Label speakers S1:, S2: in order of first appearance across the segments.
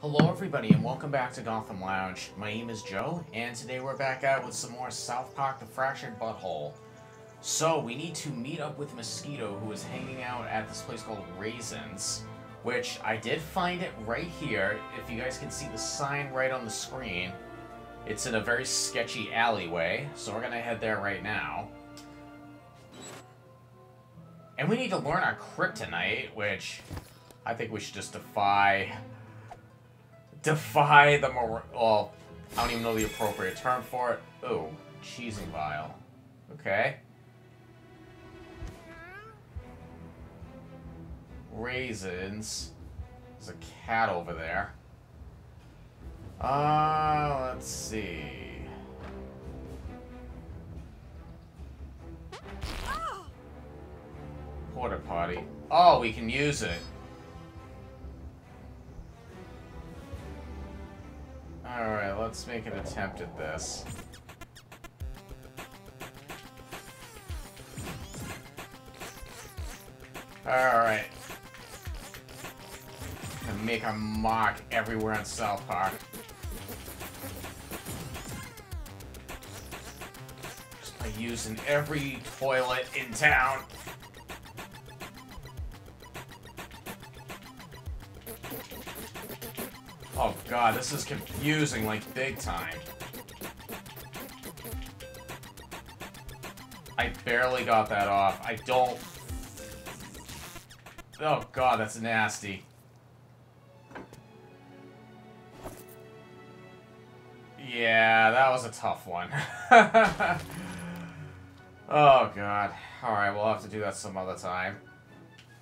S1: Hello everybody and welcome back to Gotham Lounge. My name is Joe, and today we're back out with some more South Park The Fractured But Whole. So, we need to meet up with Mosquito, who is hanging out at this place called Raisins, which I did find it right here. If you guys can see the sign right on the screen, it's in a very sketchy alleyway, so we're gonna head there right now. And we need to learn our kryptonite, which I think we should just defy defy the moral. well, I don't even know the appropriate term for it. Oh, cheesing vial. Okay. Raisins. There's a cat over there. Uh, let's see. Porta potty. Oh, we can use it. Let's make an attempt at this. Alright. Gonna make a mark everywhere in South Park. Just by using every toilet in town. Oh god, this is confusing like big time. I barely got that off. I don't... Oh god, that's nasty. Yeah, that was a tough one. oh god. Alright, we'll have to do that some other time.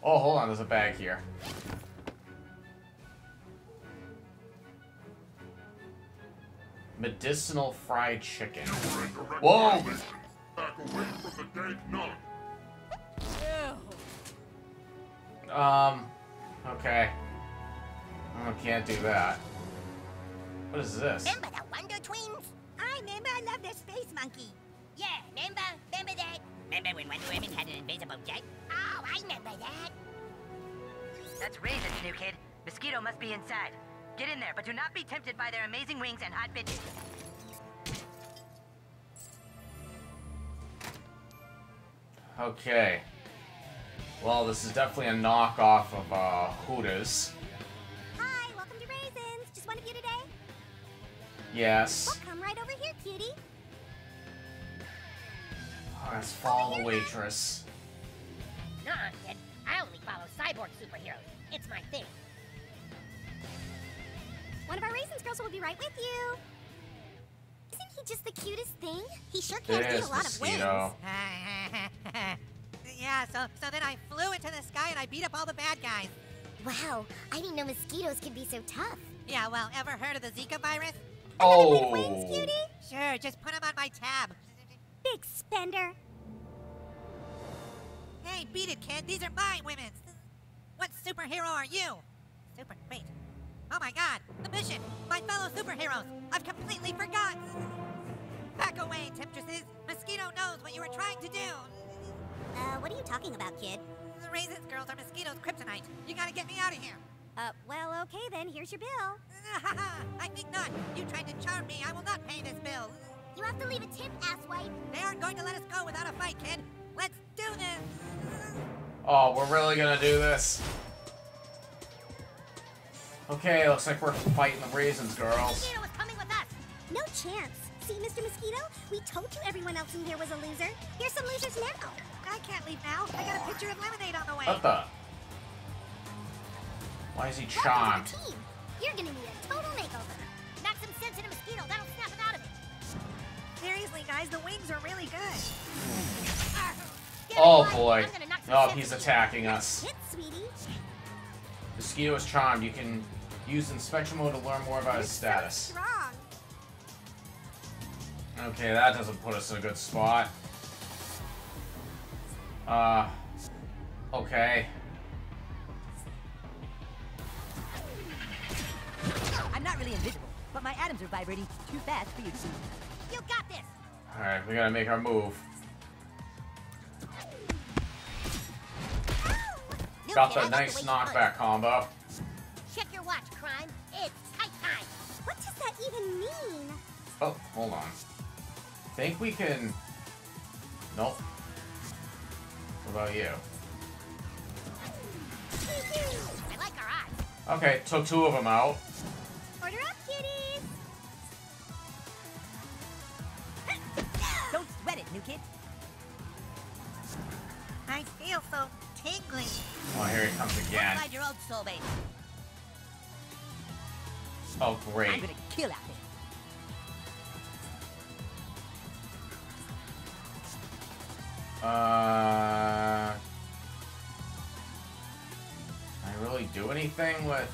S1: Oh, hold on, there's a bag here. Medicinal fried chicken. Whoa! Um, okay. I can't do that. What is this?
S2: Remember the Wonder Twins? I remember. I love their space monkey. Yeah, remember? Remember that? Remember when Wonder Woman had an invisible jet? Oh, I remember that.
S3: That's Raisins, new kid. Mosquito must be inside. Get in there, but do not be tempted by their amazing wings and hot bitches.
S1: Okay. Well, this is definitely a knockoff of uh, Hooters.
S2: Hi, welcome to Raisins. Just one of you today?
S1: Yes.
S2: Well, come right over here, cutie.
S1: Oh, let's follow the waitress.
S2: Nuh-uh, kid. I only follow cyborg superheroes. It's my thing. One of our Raisins girls will be right with you. Isn't he just the cutest thing? He sure can
S1: There's
S2: do a lot of wings.
S1: Mosquito.
S4: yeah, so so then I flew into the sky and I beat up all the bad guys.
S2: Wow, I didn't know mosquitoes could be so tough.
S4: Yeah, well, ever heard of the Zika virus?
S2: Another bit wings,
S1: Oh.
S2: cutie?
S4: Sure, just put them on my tab.
S2: Big spender.
S4: Hey, beat it, kid. These are my women. What superhero are you? Super. Wait. Oh my god, the mission! My fellow superheroes! I've completely forgotten! Back away, temptresses! Mosquito knows what you were trying to do!
S2: Uh, what are you talking about, kid?
S4: The Raisins girls are Mosquito's kryptonite. You gotta get me out of here.
S2: Uh, well, okay then, here's your bill.
S4: I think not. You tried to charm me. I will not pay this bill.
S2: You have to leave a tip, asswipe.
S4: They aren't going to let us go without a fight, kid. Let's do this.
S1: Oh, we're really gonna do this. Okay, looks like we're fighting the raisins, girls.
S2: Mosquito was coming with us. No chance. See, Mr. Mosquito? We told you everyone else in here was a loser. Here's some losers now.
S4: I can't leave now. I got a pitcher of lemonade on the way.
S1: What the? Why is he charmed?
S2: to the team. You're gonna need a total makeover. Knock some sense into Mosquito. That'll snap him out of it.
S4: Seriously, guys, the wings are really good.
S1: Oh boy.
S2: I'm gonna knock some
S1: Oh, he's attacking us.
S2: Hit, sweetie.
S1: Mosquito is charmed. You can use inspection mode to learn more about his status. Okay, that doesn't put us in a good spot. Uh, okay.
S3: I'm not really invisible, but my atoms are vibrating too fast for you to see.
S2: You got this.
S1: Alright, we gotta make our move.
S2: New
S1: Got
S2: kid, I
S1: the
S2: like
S1: nice
S2: way you punch.
S1: knockback combo.
S5: Even mean?
S1: Oh, hold on. Think we can... Nope. What about you?
S2: I like our odds.
S1: Okay, took two of them out.
S5: Order up, kitties!
S3: Don't sweat it, new kid.
S4: I feel so tingly.
S1: Oh, here he comes again.
S2: Slide your old soul, baby.
S1: Oh,
S3: I'm gonna kill out there.
S1: Uh... I really do anything with...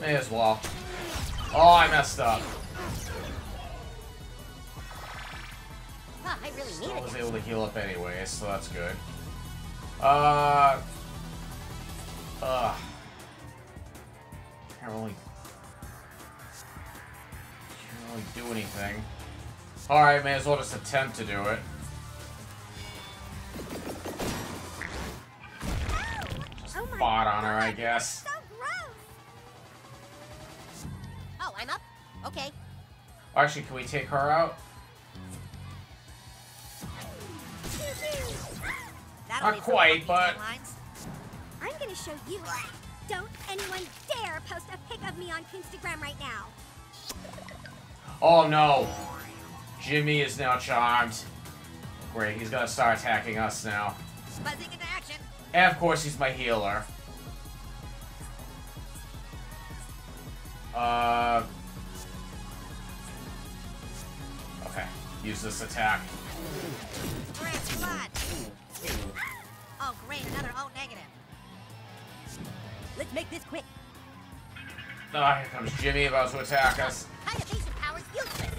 S1: May as well. Oh, I messed up.
S2: Huh, I really
S1: Still was able to heal up anyway, so that's good. Uh... Uh... Can't really... Can't really do anything. Alright, may as well just attempt to do it.
S5: Oh my
S1: Spot on her, I guess.
S5: So!
S2: Oh, I'm up? Okay.
S1: Actually, can we take her out?
S4: That'll
S1: Not quite, but-
S4: headlines.
S5: Gonna show you. Don't anyone dare post a pic of me on Instagram right now.
S1: Oh no! Jimmy is now charmed. Great, he's gonna start attacking us now.
S4: Buzzing into action.
S1: And of course, he's my healer. Uh. Okay, use this attack. Ah, here comes Jimmy about to attack us.
S2: High evasion power's useless.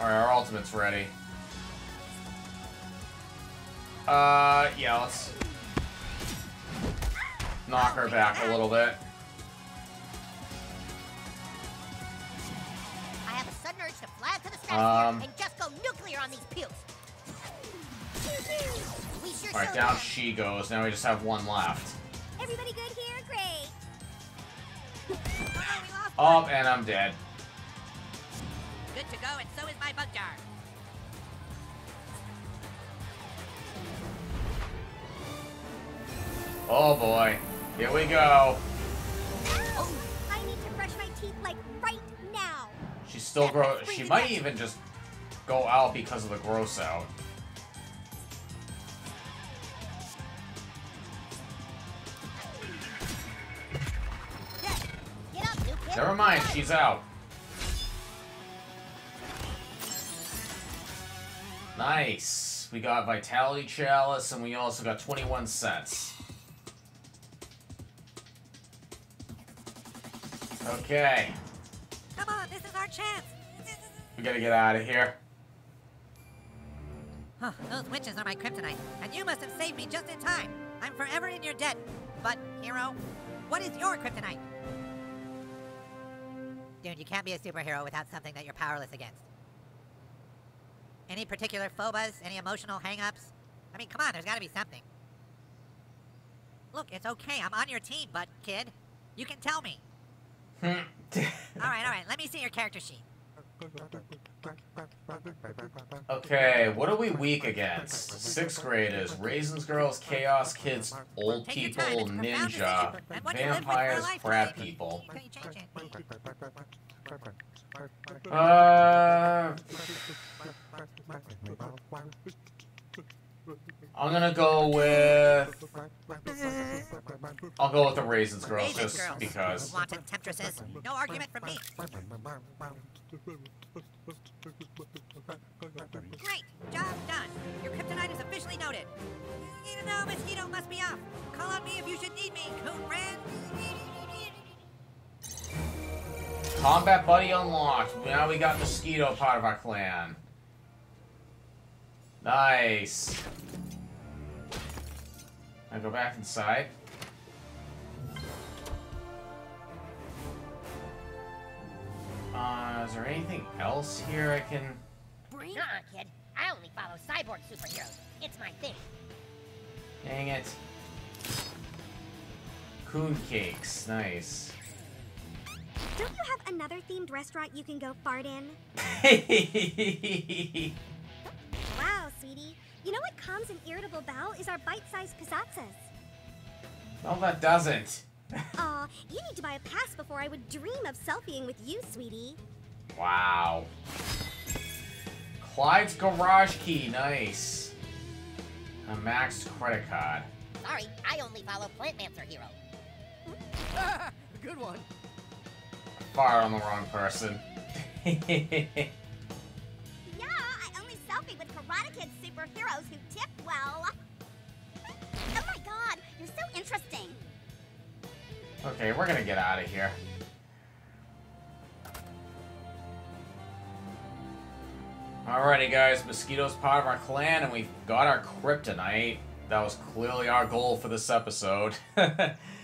S1: Alright, our ultimate's ready. Uh, yeah, let's knock her back a little bit.
S2: I have a sudden urge to fly to the stratosphere
S1: Um.
S2: and just go nuclear on these pukes. We sure
S1: Alright,
S2: showed
S1: down she goes. Now we just have one left.
S5: Everybody good here? Great.
S4: Oh, we lost
S1: Oh,
S4: one.
S1: and I'm dead.
S4: Good to go, and so is my bug jar.
S1: Oh boy. Here we go.
S5: Oh, I need to brush my teeth like right now.
S1: She's still gross. She might even just go out because of the gross out. Never mind, she's out. Nice. We got Vitality Chalice, and we also got 21 cents. Okay.
S4: Come on, this is our chance.
S1: We gotta get out of here.
S4: Huh, those witches are my kryptonite, and you must have saved me just in time. I'm forever in your debt. But, hero, what is your kryptonite? Dude, you can't be a superhero without something that you're powerless against. Any particular phobas? Any emotional hang-ups? I mean, come on, there's gotta be something. Look, it's okay, I'm on your team, but, kid, you can tell me. Hmm. Alright, alright, let me see your character sheet.
S1: okay, what are we weak against? Sixth graders, raisins girls, chaos kids, old
S4: Take
S1: people,
S4: time, it's a profound
S1: ninja,
S4: decision, and one you live with
S1: vampires,
S4: life,
S1: crab people.
S4: Can you change it?
S1: Uh, I'm gonna go with. I'll go with the raisins girls
S4: Raisins
S1: just
S4: girls.
S1: because.
S4: Wanton temptresses. No argument from me. Great! Job done. Your kryptonite is officially noted. You know, Mosquito must be off. Call on me if you should need me,
S1: Combat buddy unlocked. Now we got mosquito part of our clan. Nice. I go back inside. Uh, is there anything else here I can?
S2: Nuh-uh, kid. I only follow cyborg superheroes. It's my thing.
S1: Dang it. Coon cakes, nice.
S5: Don't you have another themed restaurant you can go fart in? Wow, sweetie. You know what calms an irritable bowel is our bite-sized pizzazas.
S1: no, that doesn't.
S5: Aw, you need to buy a pass before I would dream of selfieing with you, sweetie.
S1: Wow. Clyde's garage key, nice. A max credit card.
S2: Sorry, I only follow Plantmancer Hero.
S6: Good one.
S1: Fired on the wrong person.
S5: Yeah, I only selfie with Karate Kid superheroes who tip well. Oh my god, you're so interesting.
S1: okay, we're gonna get out of here. Alrighty guys, Mosquito's part of our clan and we've got our kryptonite. That was clearly our goal for this episode.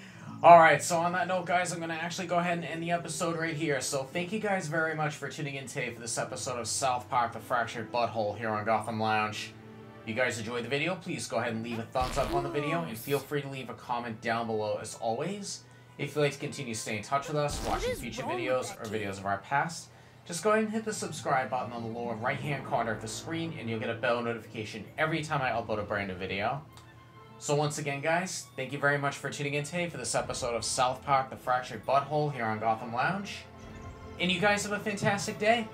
S1: Alright, so on that note guys, I'm going to actually go ahead and end the episode right here. So thank you guys very much for tuning in today for this episode of South Park The Fractured But Whole here on Gotham Lounge. If you guys enjoyed the video, please go ahead and leave a thumbs up on the video and feel free to leave a comment down below as always. If you'd like to continue staying in touch with us, watching future videos or videos of our past, just go ahead and hit the subscribe button on the lower right hand corner of the screen and you'll get a bell notification every time I upload a brand new video. So once again guys, thank you very much for tuning in today for this episode of South Park The Fractured But Whole here on Gotham Lounge. And you guys have a fantastic day.